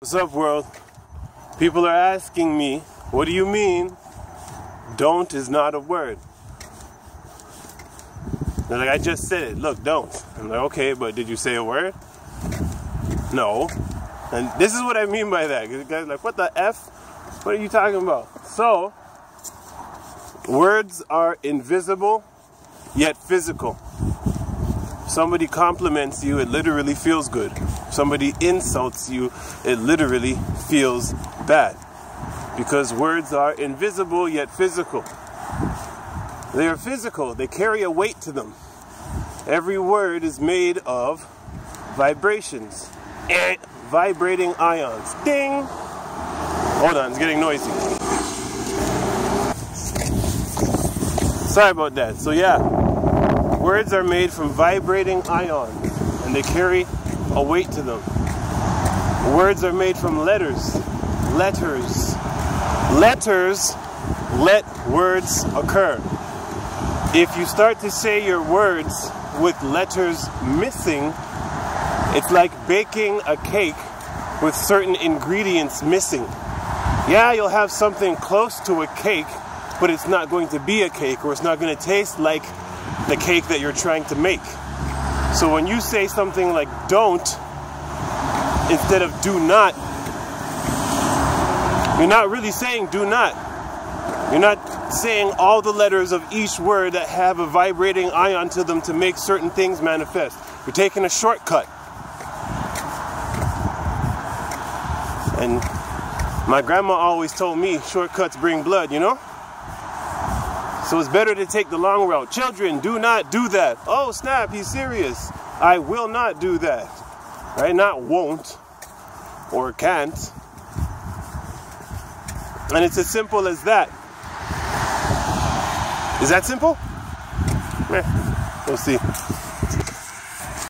What's up, world? People are asking me, what do you mean don't is not a word? They're like, I just said it. Look, don't. I'm like, okay, but did you say a word? No. And this is what I mean by that. Because guys like, what the F? What are you talking about? So, words are invisible yet physical. Somebody compliments you, it literally feels good. Somebody insults you, it literally feels bad. Because words are invisible yet physical. They are physical, they carry a weight to them. Every word is made of vibrations, eh, vibrating ions. Ding! Hold on, it's getting noisy. Sorry about that. So, yeah. Words are made from vibrating ions and they carry a weight to them. Words are made from letters. Letters. Letters let words occur. If you start to say your words with letters missing, it's like baking a cake with certain ingredients missing. Yeah, you'll have something close to a cake, but it's not going to be a cake or it's not going to taste like the cake that you're trying to make. So when you say something like don't instead of do not, you're not really saying do not. You're not saying all the letters of each word that have a vibrating ion to them to make certain things manifest. You're taking a shortcut. And my grandma always told me shortcuts bring blood, you know? So it's better to take the long route. Children, do not do that. Oh, snap, he's serious. I will not do that. Right? Not won't or can't. And it's as simple as that. Is that simple? We'll see.